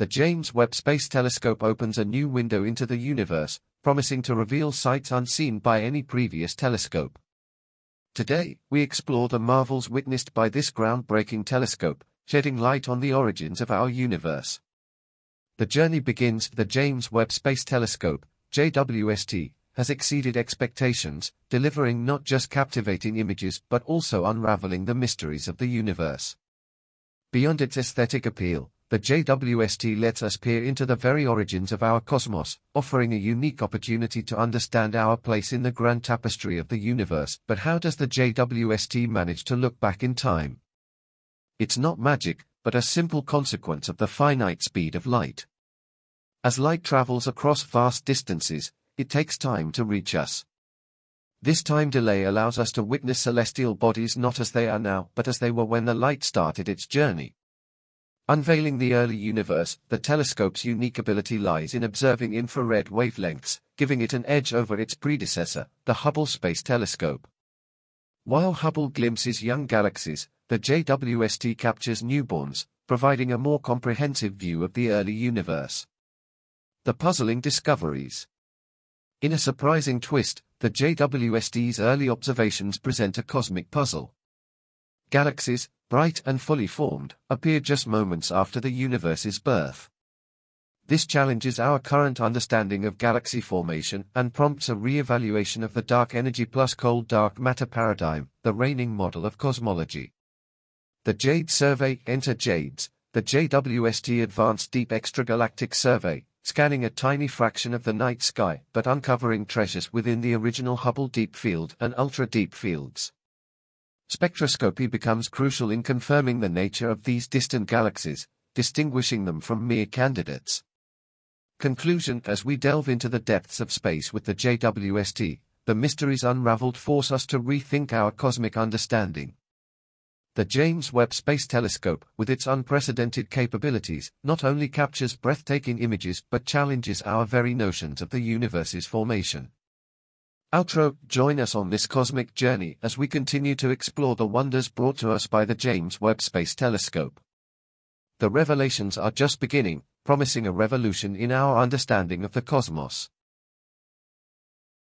the James Webb Space Telescope opens a new window into the universe, promising to reveal sights unseen by any previous telescope. Today, we explore the marvels witnessed by this groundbreaking telescope, shedding light on the origins of our universe. The journey begins. The James Webb Space Telescope, JWST, has exceeded expectations, delivering not just captivating images but also unraveling the mysteries of the universe. Beyond its aesthetic appeal, the JWST lets us peer into the very origins of our cosmos, offering a unique opportunity to understand our place in the grand tapestry of the universe. But how does the JWST manage to look back in time? It's not magic, but a simple consequence of the finite speed of light. As light travels across vast distances, it takes time to reach us. This time delay allows us to witness celestial bodies not as they are now, but as they were when the light started its journey. Unveiling the early universe, the telescope's unique ability lies in observing infrared wavelengths, giving it an edge over its predecessor, the Hubble Space Telescope. While Hubble glimpses young galaxies, the JWST captures newborns, providing a more comprehensive view of the early universe. The puzzling discoveries. In a surprising twist, the JWST's early observations present a cosmic puzzle. Galaxies, bright and fully formed, appeared just moments after the universe's birth. This challenges our current understanding of galaxy formation and prompts a re-evaluation of the dark energy plus cold dark matter paradigm, the reigning model of cosmology. The JADE Survey Enter JADES, the JWST Advanced Deep Extragalactic Survey, scanning a tiny fraction of the night sky but uncovering treasures within the original Hubble Deep Field and Ultra Deep Fields. Spectroscopy becomes crucial in confirming the nature of these distant galaxies, distinguishing them from mere candidates. Conclusion As we delve into the depths of space with the JWST, the mysteries unraveled force us to rethink our cosmic understanding. The James Webb Space Telescope, with its unprecedented capabilities, not only captures breathtaking images but challenges our very notions of the universe's formation. Outro, join us on this cosmic journey as we continue to explore the wonders brought to us by the James Webb Space Telescope. The revelations are just beginning, promising a revolution in our understanding of the cosmos.